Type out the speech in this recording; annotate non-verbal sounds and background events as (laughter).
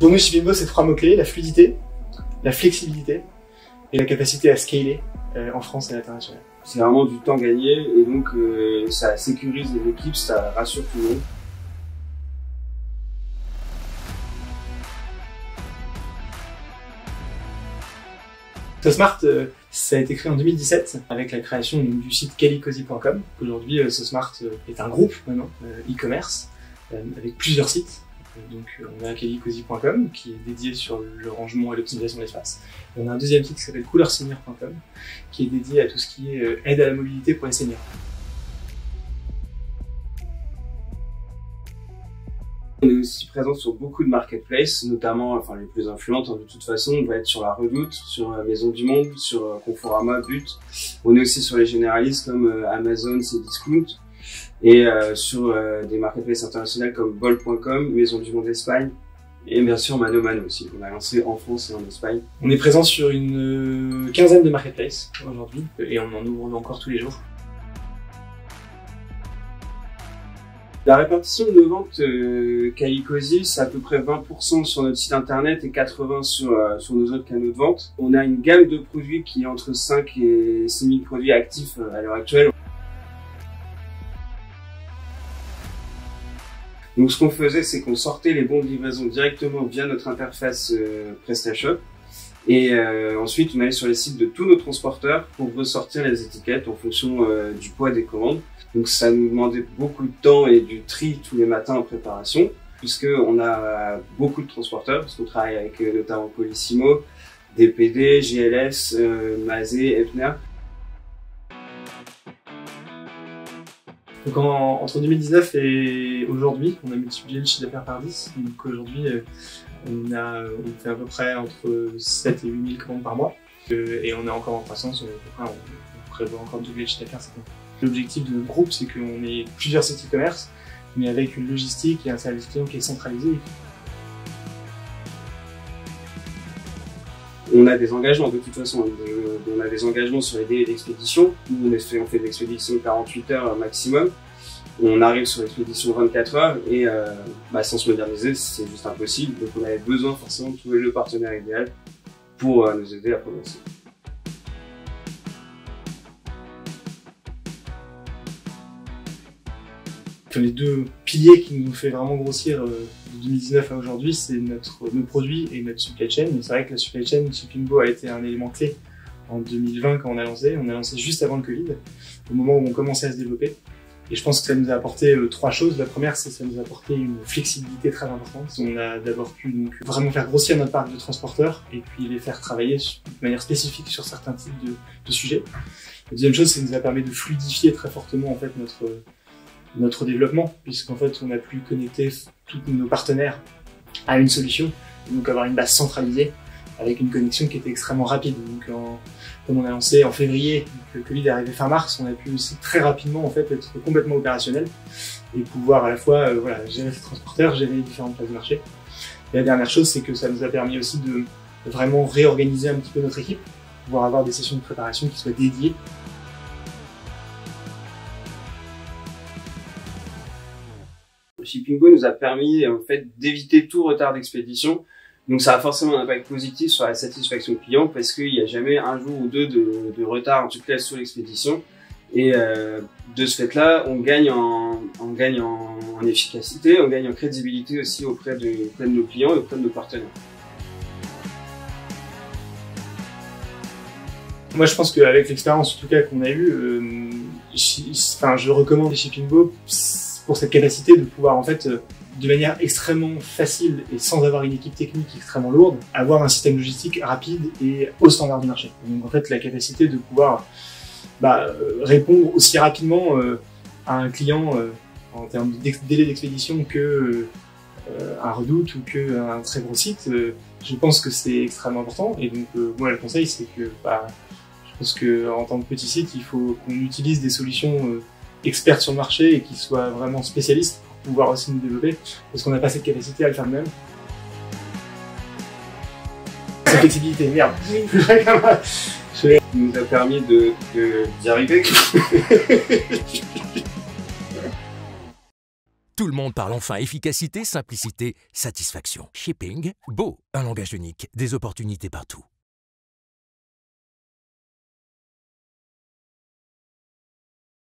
Pour nous, Shippingbo, c'est trois mots-clés, la fluidité, la flexibilité et la capacité à scaler euh, en France et à l'international. C'est vraiment du temps gagné et donc euh, ça sécurise les équipes, ça rassure tout le monde. SoSmart, euh, ça a été créé en 2017 avec la création donc, du site calicosi.com. Aujourd'hui, SoSmart est un groupe maintenant e-commerce avec plusieurs sites. Donc euh, on a calicosi.com qui est dédié sur le rangement et l'optimisation de l'espace. On a un deuxième site qui s'appelle couleurSenior.com qui est dédié à tout ce qui est euh, aide à la mobilité pour les seniors. On est aussi présent sur beaucoup de marketplaces, notamment enfin, les plus influentes. hein, de toute façon, on va être sur la Redoute, sur euh, Maison du Monde, sur Conforama, But. On est aussi sur les généralistes comme Amazon, Cdiscount. Et euh, sur euh, des marketplaces internationales comme Bol.com, Maison du Monde Espagne. Et bien sûr Mano Mano aussi. On a lancé en France et en Espagne. On est présent sur une euh, quinzaine de marketplaces aujourd'hui et on en ouvre encore tous les jours. La répartition de nos ventes euh, Calicosi, c'est à peu près 20% sur notre site internet et 80% sur, euh, sur nos autres canaux de vente. On a une gamme de produits qui est entre 5 et 6 000 produits actifs euh, à l'heure actuelle. Donc ce qu'on faisait, c'est qu'on sortait les bons de livraison directement via notre interface euh, PrestaShop. Et euh, ensuite, on allait sur les sites de tous nos transporteurs pour ressortir les étiquettes en fonction euh, du poids des commandes. Donc ça nous demandait beaucoup de temps et du tri tous les matins en préparation, puisque on a beaucoup de transporteurs, parce qu'on travaille avec euh, notamment Polissimo, DPD, GLS, euh, Mazé, Epner. Donc en- entre 2019 et aujourd'hui, on a multiplié le chiffre d'affaires par 10. Donc aujourd'hui, euh, on, a, on fait à peu près entre 7 et 8 000 commandes par mois. Euh, et on est encore en croissance, on- on prévoit encore de doubler le chiffre d'affaires cette année. L'objectif de notre groupe, c'est qu'on ait plusieurs sites e-commerce, mais avec une logistique et un service client qui est centralisé. On a des engagements de toute façon, euh, on a des engagements sur les délais d'expédition, où on, est- on fait de l'expédition 48 heures maximum. On arrive sur l'expédition 24 heures et euh, bah, sans se moderniser, c'est juste impossible. Donc on avait besoin forcément de trouver le partenaire idéal pour euh, nous aider à progresser. Les deux piliers qui nous fait vraiment grossir euh, de 2019 à aujourd'hui, c'est notre nos produits et notre supply chain. Mais c'est vrai que la supply chain, Shippingbo a été un élément clé en 2020 quand on a lancé. On a lancé juste avant le Covid, au moment où on commençait à se développer. Et je pense que ça nous a apporté euh, trois choses. La première, c'est que ça nous a apporté une flexibilité très importante. On a d'abord pu donc vraiment faire grossir notre parc de transporteurs et puis les faire travailler de manière spécifique sur certains types de, de sujets. La deuxième chose, c'est que ça nous a permis de fluidifier très fortement en fait notre notre développement, puisqu'en fait, on a pu connecter tous nos partenaires à une solution, donc avoir une base centralisée avec une connexion qui était extrêmement rapide. Donc, comme on a lancé en février, que le Covid est arrivé fin mars, on a pu aussi très rapidement en fait être complètement opérationnel et pouvoir à la fois euh, gérer ses transporteurs, gérer les différentes places de marché. Et la dernière chose, c'est que ça nous a permis aussi de vraiment réorganiser un petit peu notre équipe, pouvoir avoir des sessions de préparation qui soient dédiées Shippingbo nous a permis en fait d'éviter tout retard d'expédition. Donc ça a forcément un impact positif sur la satisfaction client parce qu'il n'y a jamais un jour ou deux de, retard en tout cas sur l'expédition. Et euh, de ce fait-là, on gagne en efficacité, on gagne en crédibilité aussi auprès de, nos clients et auprès de nos partenaires. Moi, je pense qu'avec l'expérience, en tout cas, qu'on a eue, euh, chi- enfin, je recommande les pour cette capacité de pouvoir, en fait, euh, de manière extrêmement facile et sans avoir une équipe technique extrêmement lourde, avoir un système logistique rapide et au standard du marché. Donc, en fait, la capacité de pouvoir bah, euh, répondre aussi rapidement euh, à un client en termes de délai d'expédition que un redoute ou que un très gros site, je pense que c'est extrêmement important. Et donc, moi, le conseil, c'est que bah, je pense que en tant que petit site, il faut qu'on utilise des solutions expertes sur le marché et qui soient vraiment spécialistes pour pouvoir aussi nous développer, parce qu'on n'a pas cette capacité à le faire nous-mêmes. Cette flexibilité, merde. Il (laughs) nous a permis de de- d'y arriver. (laughs) Tout le monde parle enfin efficacité, simplicité, satisfaction. Shipping, beau, un langage unique, des opportunités partout.